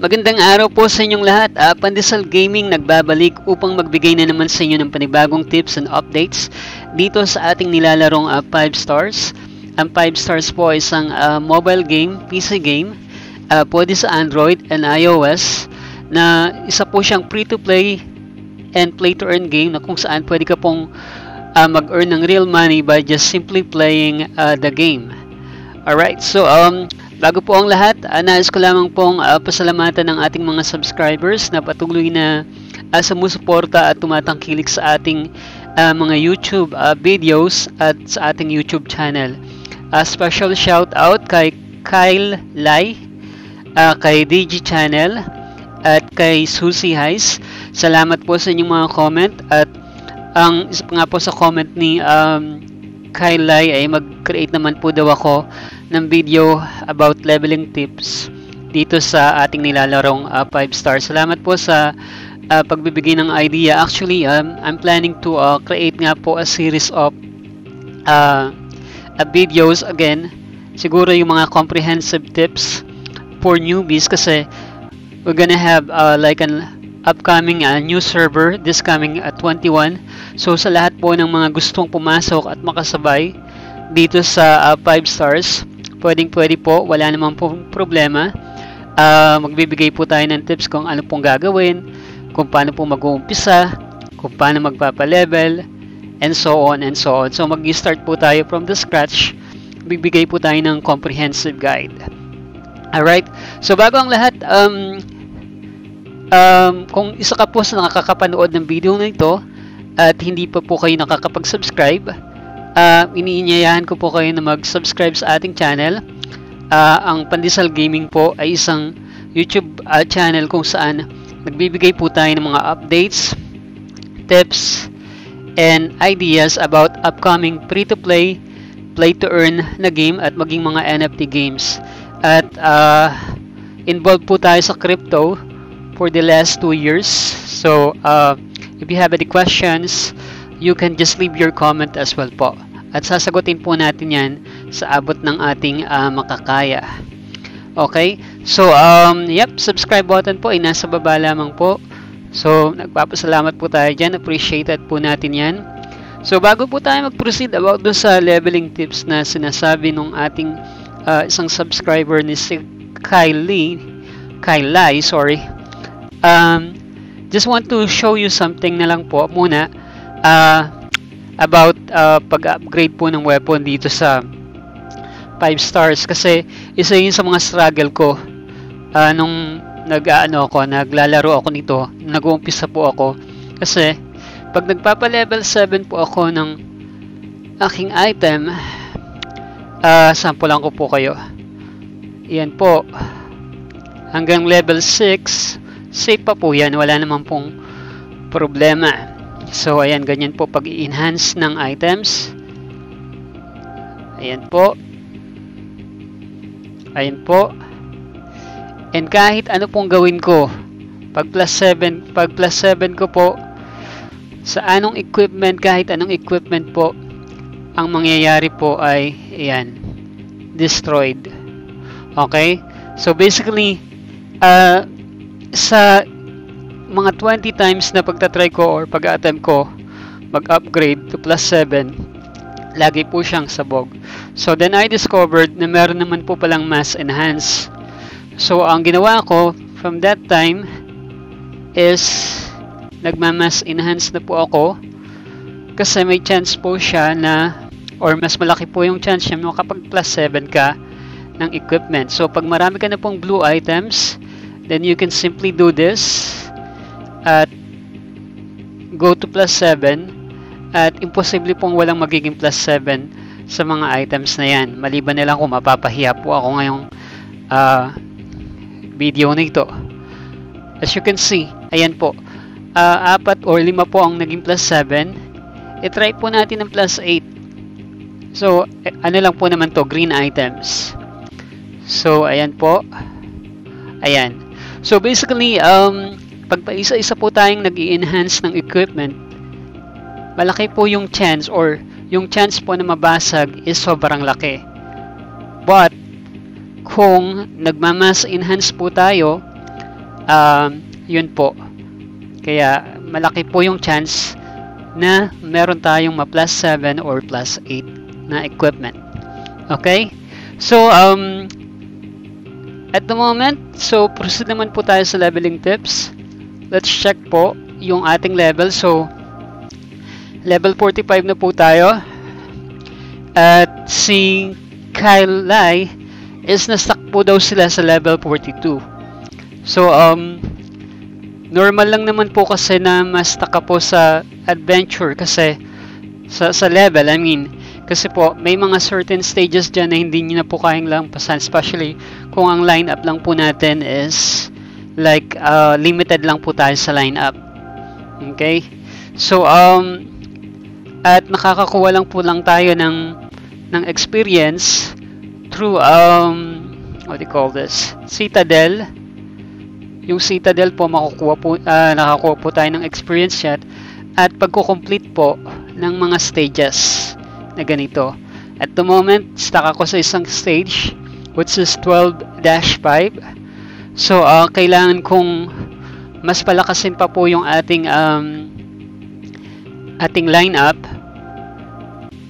Magandang araw po sa inyong lahat. Uh, Pandesal Gaming nagbabalik upang magbigay na naman sa inyo ng panibagong tips and updates dito sa ating nilalarong 5 uh, stars. Ang 5 stars po ay isang uh, mobile game, PC game, uh, pwede sa Android and iOS na isa po siyang free-to-play and play-to-earn game na kung saan pwede ka pong uh, mag-earn ng real money by just simply playing uh, the game. Alright, so um, Bago po ang lahat, uh, nais ko lamang pong uh, pasalamatan ng ating mga subscribers na patuloy na uh, sumusuporta at tumatangkilik sa ating uh, mga YouTube uh, videos at sa ating YouTube channel. Uh, special shout out kay Kyle Lai, uh, kay DG Channel, at kay Susie Heis. Salamat po sa inyong mga comment at ang isa nga po sa comment ni um, Kyle Lai ay mag-create naman po daw ako ng video about leveling tips dito sa ating nilalarong 5 uh, stars. Salamat po sa uh, pagbibigay ng idea. Actually, um, I'm planning to uh, create nga po a series of uh, uh, videos again. Siguro yung mga comprehensive tips for newbies kasi we're gonna have uh, like an upcoming uh, new server this coming uh, 21. So sa lahat po ng mga gustong pumasok at makasabay dito sa uh, 5 stars, pwedeng pwede po, wala namang po problema. Uh, magbibigay po tayo ng tips kung ano pong gagawin, kung paano po mag-uumpisa, kung paano magpapa-level, and so on and so on. So mag-start po tayo from the scratch. Bibigay po tayo ng comprehensive guide. Alright? So bago ang lahat, um, um, kung isa ka po sa nakakapanood ng video na ito at hindi pa po kayo nakakapag-subscribe, uh, iniinyayahan ko po kayo na mag-subscribe sa ating channel. Uh, ang Pandesal Gaming po ay isang YouTube uh, channel kung saan nagbibigay po tayo ng mga updates, tips, and ideas about upcoming free-to-play, play-to-earn na game at maging mga NFT games. At uh, involved po tayo sa crypto for the last two years. So, uh, if you have any questions, you can just leave your comment as well po. At sasagutin po natin yan sa abot ng ating uh, makakaya. Okay? So, um, yep, subscribe button po ay nasa baba lamang po. So, nagpapasalamat po tayo dyan. Appreciated po natin yan. So, bago po tayo mag-proceed about do sa leveling tips na sinasabi ng ating uh, isang subscriber ni si Kylie, Kylie, sorry. Um, just want to show you something na lang po muna uh, about uh, pag-upgrade po ng weapon dito sa 5 stars. Kasi isa yun sa mga struggle ko. Uh, nung nag-ano ako, naglalaro ako nito, nag-uumpisa po ako. Kasi pag nagpapa-level 7 po ako ng aking item uh, sampulan ko po kayo. Yan po. Hanggang level 6 safe pa po yan. Wala naman pong problema So, ayan, ganyan po pag enhance ng items. Ayan po. Ayan po. And kahit ano pong gawin ko, pag plus 7, pag plus 7 ko po, sa anong equipment, kahit anong equipment po, ang mangyayari po ay, ayan, destroyed. Okay? So, basically, uh, sa mga 20 times na pagtatry ko or pag-attempt ko mag-upgrade to plus 7 lagi po siyang sabog. So then I discovered na meron naman po palang mass enhance. So ang ginawa ko from that time is nagma-mass enhance na po ako kasi may chance po siya na or mas malaki po yung chance niya makapag plus 7 ka ng equipment. So pag marami ka na pong blue items then you can simply do this at go to plus 7 at imposible pong walang magiging plus 7 sa mga items na yan. Maliban na lang kung mapapahiya po ako ngayong uh, video na ito. As you can see ayan po. Uh, apat or lima po ang naging plus 7 itry po natin ng plus 8 so eh, ano lang po naman to green items. So ayan po. Ayan. So basically um pag isa-isa po tayong nag enhance ng equipment, malaki po yung chance or yung chance po na mabasag is sobrang laki. But, kung nagmamas enhance po tayo, um, yun po. Kaya malaki po yung chance na meron tayong ma plus 7 or plus 8 na equipment. Okay? So, um, at the moment, so proceed naman po tayo sa leveling tips. Let's check po yung ating level. So, level 45 na po tayo. At si Kyle Lai is na-stuck po daw sila sa level 42. So, um, normal lang naman po kasi na ma-stuck ka po sa adventure kasi sa, sa level, I mean, kasi po, may mga certain stages dyan na hindi nyo na po kayang lampasan, especially kung ang lineup lang po natin is like uh, limited lang po tayo sa lineup. Okay? So, um, at nakakakuha lang po lang tayo ng ng experience through um what do you call this Citadel yung Citadel po makukuha po uh, nakakuha po tayo ng experience chat at pagko-complete po ng mga stages na ganito at the moment stuck ako sa isang stage which is 12-5 so uh, kailangan kong mas palakasin pa po yung ating um, ating lineup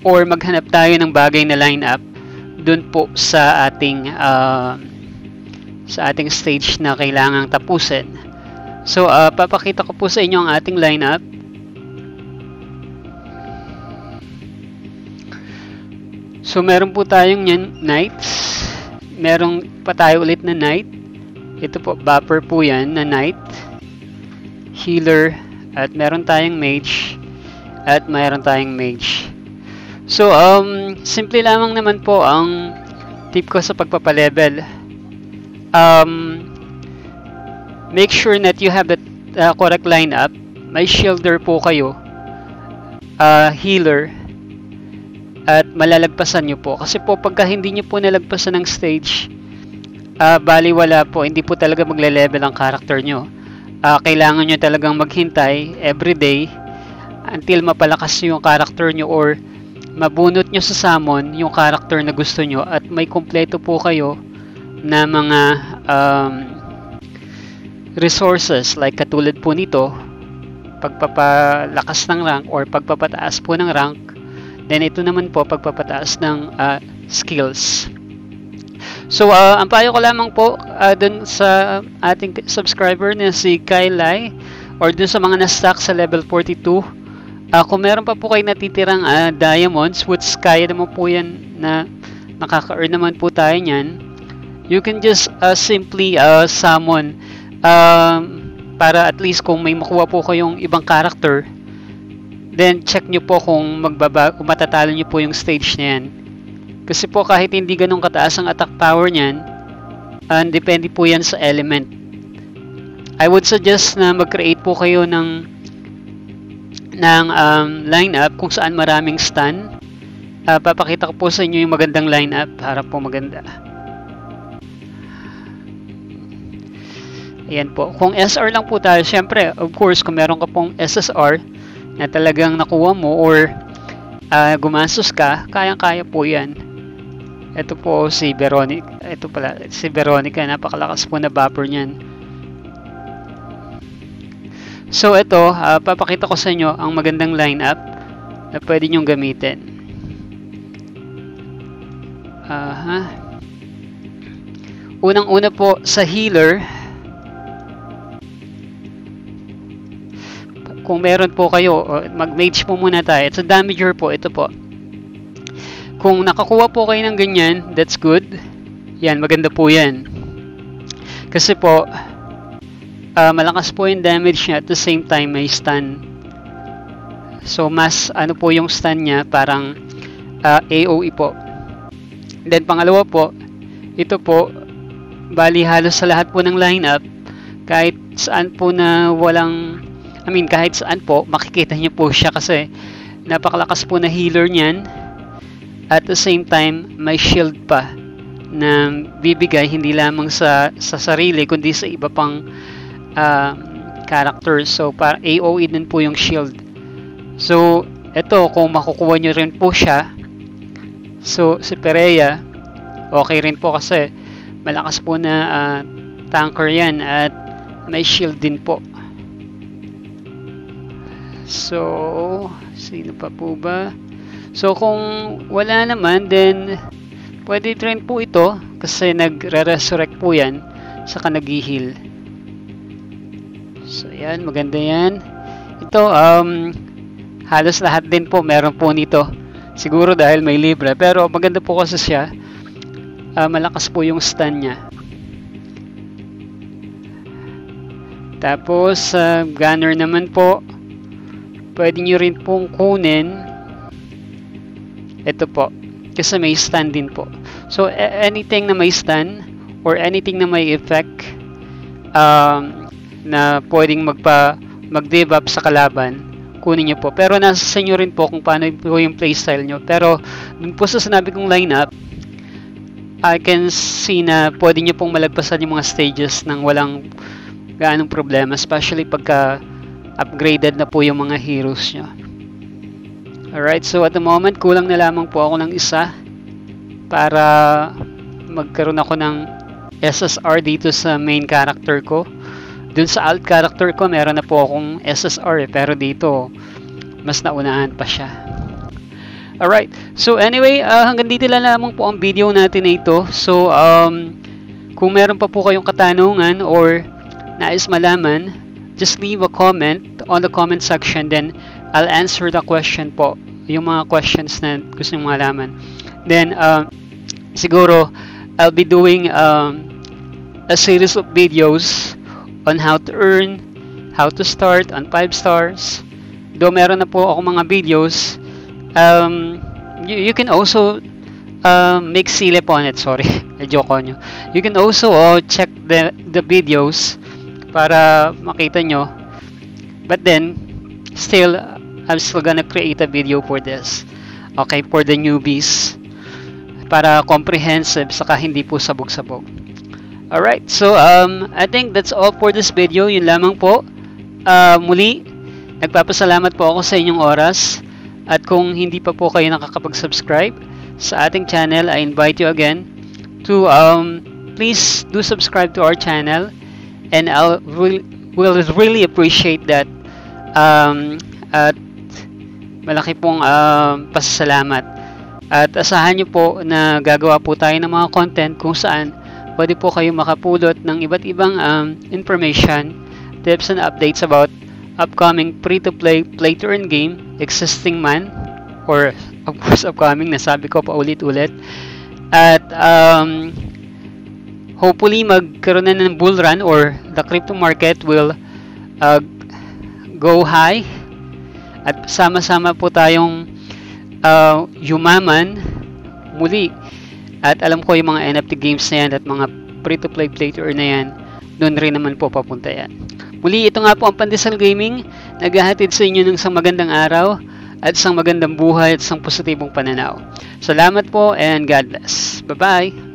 or maghanap tayo ng bagay na lineup dun po sa ating uh, sa ating stage na kailangang tapusin. So, uh, papakita ko po sa inyo ang ating lineup. So, meron po tayong yan, knights. Meron pa tayo ulit na knight. Ito po, buffer po yan na knight. Healer. At meron tayong mage. At meron tayong mage. So, um, simple lamang naman po ang tip ko sa pagpapalevel. Um, make sure that you have the uh, correct lineup. May shielder po kayo. Uh, healer. At malalagpasan nyo po. Kasi po pagka hindi nyo po nalagpasan ng stage, uh, bali wala po. Hindi po talaga magle-level ang character nyo. Uh, kailangan nyo talagang maghintay everyday until mapalakas yung character nyo or mabunot nyo sa summon yung character na gusto nyo at may kompleto po kayo na mga um, resources like katulad po nito pagpapalakas ng rank or pagpapataas po ng rank then ito naman po pagpapataas ng uh, skills so uh, ang payo ko lamang po uh, dun sa ating subscriber na si Kyle Lai or dun sa mga na-stuck sa level 42 Uh, kung meron pa po kayo natitirang uh, diamonds, which kaya naman po yan na nakaka-earn naman po tayo niyan, you can just uh, simply uh, summon um, para at least kung may makuha po kayong ibang character, then check nyo po kung, magbaba, kung matatalo nyo po yung stage na yan. Kasi po kahit hindi ganun kataas ang attack power niyan, uh, depende po yan sa element. I would suggest na mag-create po kayo ng ng um, lineup kung saan maraming stun. Uh, papakita ko po sa inyo yung magandang lineup para po maganda. Ayan po. Kung SR lang po tayo, syempre, of course, kung meron ka pong SSR na talagang nakuha mo or uh, gumastos ka, kayang-kaya po yan. Ito po si Veronica. Ito pala, si Veronica. Napakalakas po na buffer niyan. So ito, uh, papakita ko sa inyo ang magandang lineup na pwede nyong gamitin. Uh, huh? Unang-una po sa healer, kung meron po kayo, mag-mage po muna tayo. It's a damager po, ito po. Kung nakakuha po kayo ng ganyan, that's good. Yan, maganda po yan. Kasi po, uh, malakas po yung damage niya at the same time may stun. So mas ano po yung stun niya parang uh, ah, AOE po. Then pangalawa po, ito po bali halos sa lahat po ng lineup kahit saan po na walang I mean kahit saan po makikita niyo po siya kasi napakalakas po na healer niyan at the same time may shield pa na bibigay hindi lamang sa sa sarili kundi sa iba pang uh, characters. So, para AOE din po yung shield. So, ito, kung makukuha nyo rin po siya, so, si Perea, okay rin po kasi malakas po na uh, tanker yan at may shield din po. So, sino pa po ba? So, kung wala naman, then pwede rin po ito kasi nagre-resurrect po yan saka nag-heal. So, yan. Maganda yan. Ito, um, halos lahat din po meron po nito. Siguro dahil may libre. Pero maganda po kasi siya. Uh, malakas po yung stun niya. Tapos, uh, gunner naman po. Pwede nyo rin pong kunin. Ito po. Kasi may stun din po. So, anything na may stun or anything na may effect um, na pwedeng magpa mag-debuff sa kalaban, kunin nyo po. Pero nasa sa inyo rin po kung paano po yung playstyle nyo. Pero, dun po sa sinabi kong lineup, I can see na pwede nyo pong malagpasan yung mga stages ng walang gaanong problema, especially pagka upgraded na po yung mga heroes nyo. Alright, so at the moment, kulang na lamang po ako ng isa para magkaroon ako ng SSR dito sa main character ko. Dun sa alt character ko, meron na po akong SSR eh, pero dito, mas naunahan pa siya. Alright, so anyway, uh, hanggang dito lang lamang po ang video natin na ito. So, um, kung meron pa po kayong katanungan or nais malaman, just leave a comment on the comment section then I'll answer the question po. Yung mga questions na gusto nyo malaman. Then, uh, siguro, I'll be doing um, a series of videos on how to earn, how to start on 5 stars. Though meron na po ako mga videos, um, you, you can also uh, make silip on it. Sorry, joke on you. You can also uh, check the, the videos para makita nyo. But then, still, I'm still gonna create a video for this. Okay, for the newbies. Para comprehensive, saka hindi po sabog-sabog. Alright, so um, I think that's all for this video. Yun lamang po. Uh, muli, nagpapasalamat po ako sa inyong oras. At kung hindi pa po kayo nakakapag-subscribe sa ating channel, I invite you again to um, please do subscribe to our channel and I'll really, will really appreciate that um, at malaki pong uh, pasasalamat. At asahan nyo po na gagawa po tayo ng mga content kung saan pwede po kayo makapulot ng iba't ibang um, information tips and updates about upcoming free-to-play play-to-earn game existing man or of course upcoming nasabi ko pa ulit-ulit. At um, hopefully magkaroon na ng bull run or the crypto market will uh, go high at sama-sama po tayong uh, yumaman muli. At alam ko yung mga NFT games na yan at mga free-to-play play-to-earn na yan doon rin naman po papunta yan. Muli ito nga po ang Pandesal Gaming. Naghahatid sa inyo ng isang magandang araw at isang magandang buhay at isang positibong pananaw. Salamat po and God bless. Bye bye